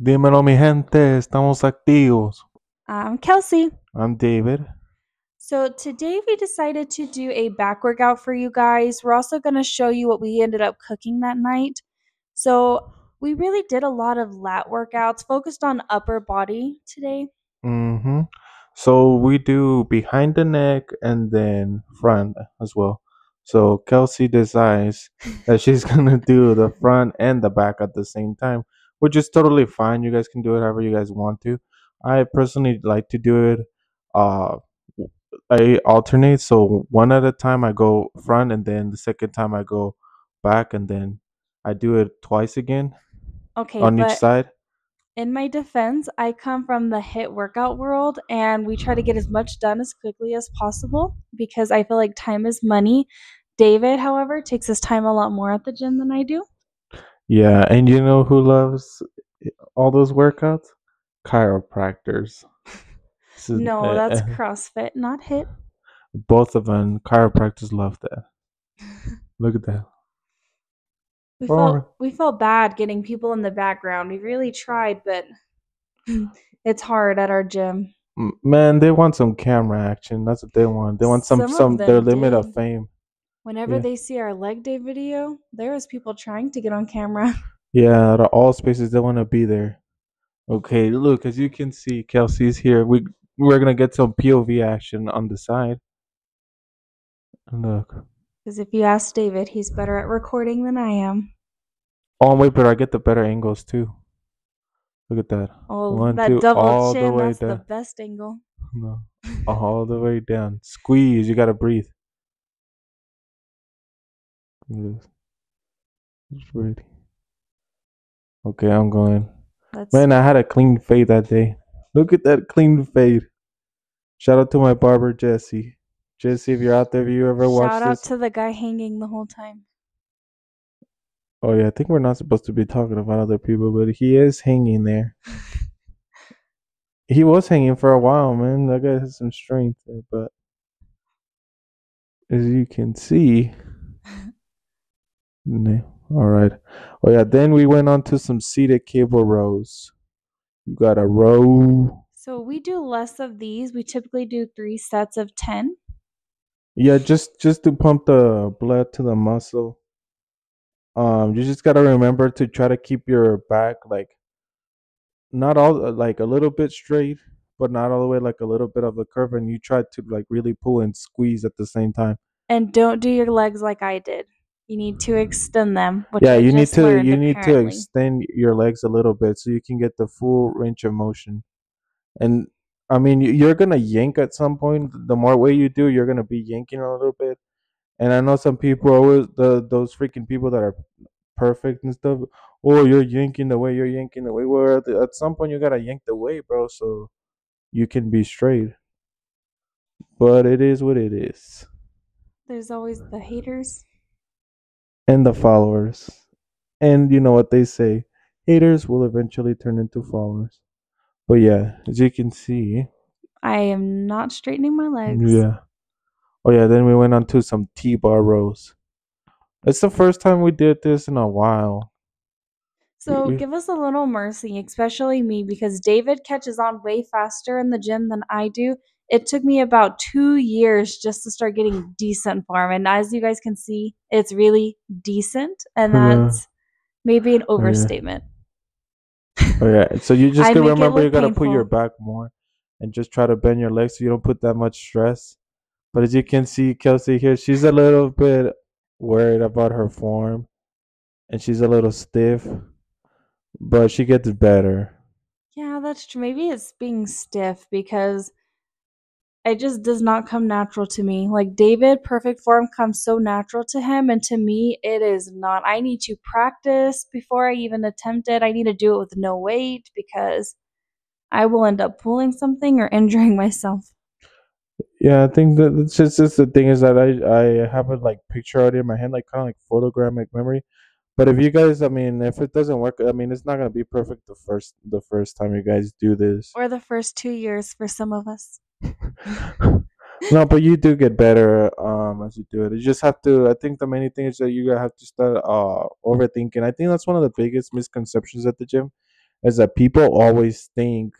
Dímelo, mi gente, estamos activos. I'm Kelsi. I'm David. So today we decided to do a back workout for you guys. We're also going to show you what we ended up cooking that night. So we really did a lot of lat workouts focused on upper body today. Mm-hmm. So we do behind the neck and then front as well. So Kelsi decides that she's gonna do the front and the back at the same time, which is totally fine. You guys can do it however you guys want to. I personally like to do it. Uh, I alternate. So one at a time, I go front, and then the second time I go back, and then I do it twice again Okay, on each side. in my defense, I come from the HIIT workout world and we try to get as much done as quickly as possible because I feel like time is money. David, however, takes his time a lot more at the gym than I do. Yeah, and you know who loves all those workouts? Chiropractors. No, that's CrossFit, not HIIT. both of them. Chiropractors love that. Look at that. We Or- felt we felt bad getting people in the background. We really tried, but it's hard at our gym. Man, they want some camera action. That's what they want. They want some Some some their limit of fame. Whenever Yeah. they see our leg day video, there is people trying to get on camera. Yeah, out of all spaces, they want to be there. Okay, look, as you can see, Kelsi's here. We we're gonna get some POV action on the side. Look. Because if you ask David, he's better at recording than I am. Oh wait, but I get the better angles too. Look at that. Oh, One, that two, double all the chin, way that's the best angle. No, all the way down. Squeeze. You gotta breathe. Look at. Just breathe. Okay, I'm going. Let's Man, I had a clean fade that day. Look at that clean fade. Shout out to my barber Jesse. Jesse, if you're out there, if you ever watch this. shout out this. to the guy hanging the whole time. oh yeah, I think we're not supposed to be talking about other people, but he is hanging there. He was hanging for a while, man. That guy has some strength there, but as you can see, no. All right. Oh yeah. Then we went on to some seated cable rows. You got a row. So we do less of these. We typically do three sets of 10. Yeah, just just to pump the blood to the muscle. Um, you just gotta remember to try to keep your back like not all uh, like a little bit straight, but not all the way like a little bit of a curve, and you try to like really pull and squeeze at the same time. And don't do your legs like I did. You need to extend them. Yeah, I you need to learned, you need to extend your legs a little bit so you can get the full range of motion. And I mean, you- you're gonna yank at some point. The more way you do, you're gonna be yanking a little bit. And I know some people always the those freaking people that are perfect and stuff. Oh, you're yanking the way you're yanking the way. Well, at, at some point you gotta yank the way, bro, so you can be straight. But it is what it is. There's always the haters. And the followers. And you know what they say haters will eventually turn into followers. But yeah, as you can see, I am not straightening my legs. yeah. Oh yeah, then we went on to some T bar rows. It's the first time we did this in a while. So we- give us a little mercy, especially me, because David catches on way faster in the gym than I do. It took me about two years just to start getting decent form. And as you guys can see, it's really decent. And Yeah. that's maybe an yeah. overstatement. Oh yeah, so you just gotta remember you gotta put your back more and just try to bend your legs so you don't put that much stress. But as you can see, Kelsi here, she's a little bit worried about her form and she's a little stiff, but she gets better. Yeah, that's true. Maybe it's being stiff because it just does not come natural to me. Like David, perfect form comes so natural to him, and to me, it is not. I need to practice before I even attempt it. I need to do it with no weight because I will end up pulling something or injuring myself. Yeah, I think that it's just, just the thing is that I I have a like picture already in my head, like kind of like photogrammic memory. But if you guys, I mean, if it doesn't work, I mean, it's not gonna be perfect the first the first time you guys do this. Or the first two years for some of us. no, but you do get better um as you do it. You just have to. I think the main thing is that you have to start uh overthinking. I think that's one of the biggest misconceptions at the gym is that people always think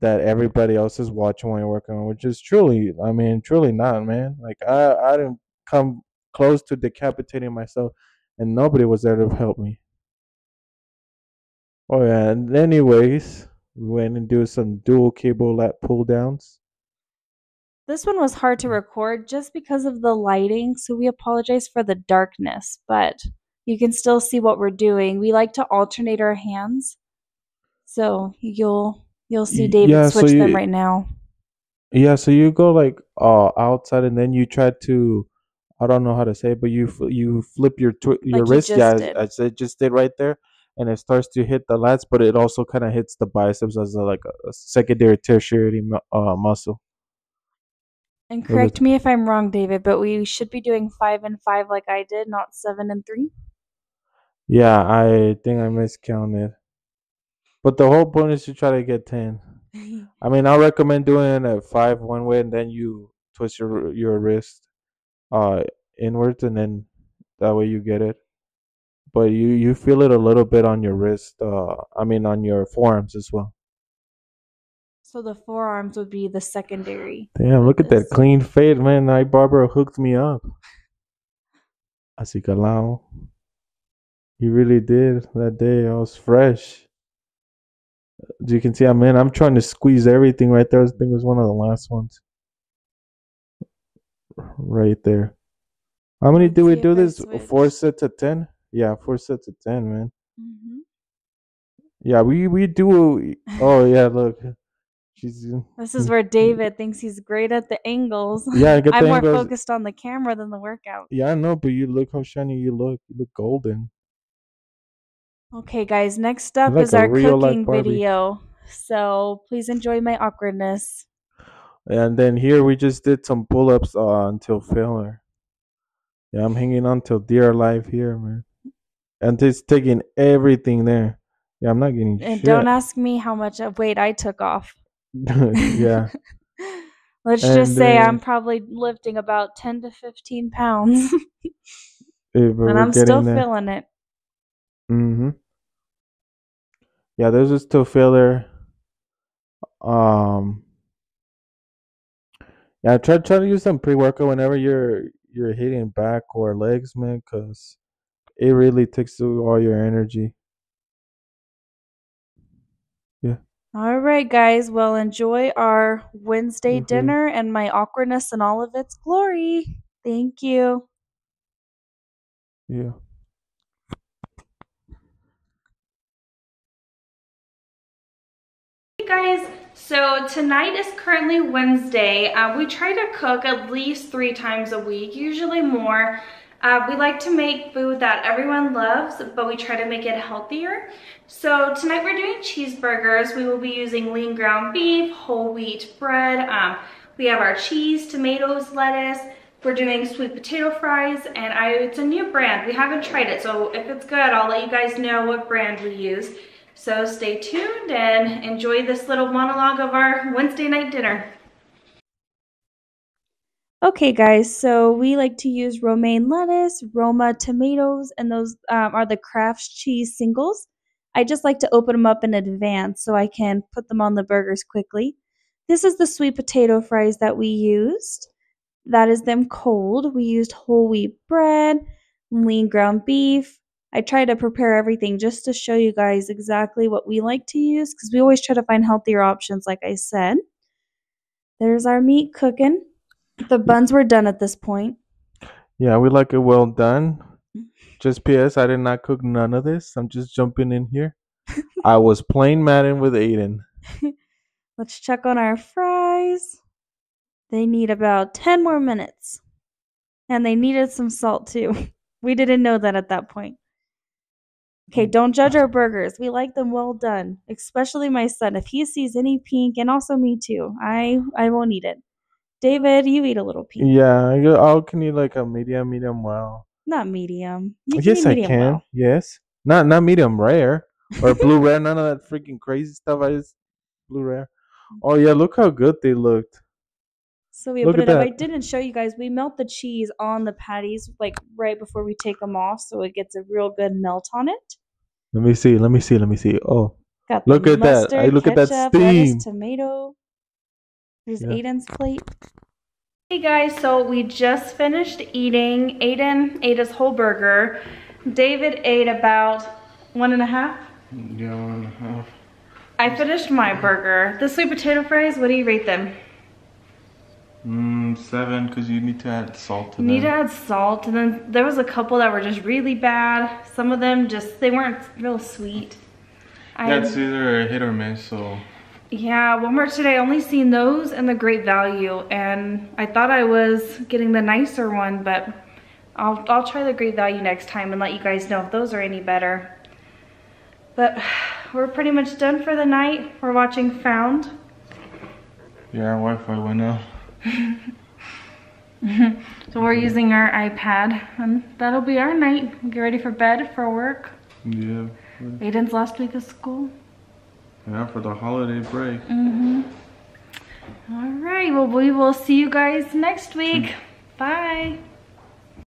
that everybody else is watching when you're working, on, which is truly, I mean, truly not, man. Like I, I didn't come close to decapitating myself, and nobody was there to help me. Oh yeah, and anyways, we went and do some dual cable lat pull downs. This one was hard to record just because of the lighting, so we apologize for the darkness, but you can still see what we're doing. We like to alternate our hands. So you'll you'll see David yeah, so switch them right now. yeah, so you go like uh outside, and then you try to I don't know how to say, it, but you you flip your twi- your Like you wrist, yeah, did. as it just did right there, and it starts to hit the lats, but it also kind of hits the biceps as a, like a, a secondary tertiary mu- uh, muscle. And It correct me if I'm wrong, David, but we should be doing five and five like I did, not seven and three. yeah, I think I miscounted, but the whole point is to try to get ten. I mean, I recommend doing a five one way, and then you twist your your wrist uh inwards, and then that way you get it. But you you feel it a little bit on your wrist. Uh, I mean on your forearms as well. So the forearms would be the secondary Damn, look at that clean fade, man. Night barber hooked me up. Así calao. He really did that day. I was fresh. As you can see, I mean, I'm trying to squeeze everything right there. I think it was one of the last ones. Right there. How many do we do this? Four sets of ten? Yeah, four sets of ten, man. hmm Yeah, we we do. Oh yeah, look, she's This is where David thinks he's great at the angles. yeah. Get I'm the more angles. focused on the camera than the workout. Yeah, I know, but you look how shiny you look. You look golden. Okay, guys, next up like is our cooking video. So please enjoy my awkwardness. And then here we just did some pull-ups uh, until failure. Yeah, I'm hanging on till dear life here, man. And it's taking everything there. Yeah, I'm not getting And shit. don't ask me how much of weight I took off. yeah, Let's and just say I'm uh, probably lifting about 10 to 15 pounds. and I'm still there. feeling it. Mm-hmm. Yeah, there's a still filler. Um, yeah, try try to use some pre-workout whenever you're you're hitting back or legs, man, cause it really takes all your energy. Yeah. All right, guys. Well, enjoy our Wednesday Mhm. dinner and my awkwardness in all of its glory. Thank you. Yeah. Hey guys, so tonight is currently Wednesday. Uh, we try to cook at least three times a week, usually more. Uh, we like to make food that everyone loves, but we try to make it healthier. So tonight we're doing cheeseburgers. We will be using lean ground beef, whole wheat bread. Um, we have our cheese, tomatoes, lettuce. We're doing sweet potato fries, and I, it's a new brand. We haven't tried it, so if it's good, I'll let you guys know what brand we use. So stay tuned and enjoy this little monologue of our Wednesday night dinner. Okay, guys, so we like to use romaine lettuce, Roma tomatoes, and those um, are the Kraft cheese singles. I just like to open them up in advance so I can put them on the burgers quickly. This is the sweet potato fries that we used. That is them cold. We used whole wheat bread, lean ground beef. I try to prepare everything just to show you guys exactly what we like to use because we always try to find healthier options, like I said. There's our meat cooking. The buns were done at this point. Yeah, we like it well done. Just P.S. I did not cook none of this. I'm just jumping in here. I was playing Madden with Aiden. Let's check on our fries. They need about 10 more minutes. And they needed some salt too. We didn't know that at that point. Okay, mm. don't judge our burgers. We like them well done, especially my son. If he sees any pink, and also me too, I I won't eat it. David, you eat a little pink, Yeah, I go- I can eat like a medium, medium well. not medium. You Yes, I medium can. well. Yes, not not medium rare or blue rare. None of that freaking crazy stuff. I just blue rare. Mm. Oh yeah, look how good they looked. So we Look open it up. I didn't show you guys. We melt the cheese on the patties like right before we take them off, so it gets a real good melt on it. Let me see. Let me see. Let me see. Oh, Got Look at that. I mustard, look at that ketchup, lettuce, steam. tomato. There's Yeah. Aiden's plate. Hey guys, so we just finished eating. Aiden ate his whole burger. David ate about one and a half. Yeah, one and a half. I finished my burger. The sweet potato fries, what do you rate them? Mm, seven, because you need to add salt to You need to add salt, and then there was a couple that were just really bad. Some of them just, they weren't real sweet. I, Yeah, it's either a hit or miss, so yeah, Walmart today, I only seen those and the great value, and I thought I was getting the nicer one, but I'll, I'll try the great value next time and let you guys know if those are any better. But we're pretty much done for the night. We're watching Found. yeah, Wi-Fi went out. So we're using our iPad, and that'll be our night. Get ready for bed, for work. Yeah, Aiden's last week of school. Yeah, for the holiday break. Mm-hmm. All right, well, we will see you guys next week. Bye.